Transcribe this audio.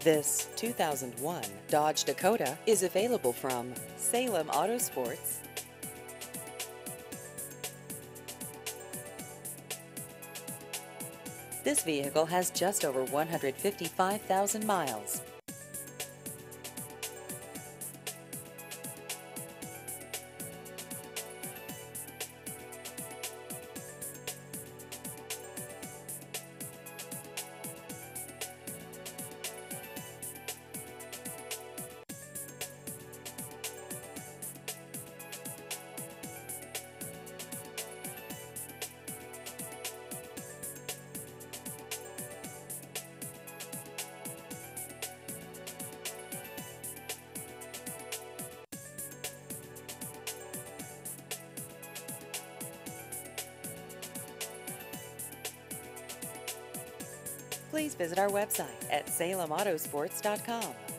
This 2001 Dodge Dakota is available from Salem Autosports. This vehicle has just over 155,000 miles. Please visit our website at salemautosports.com.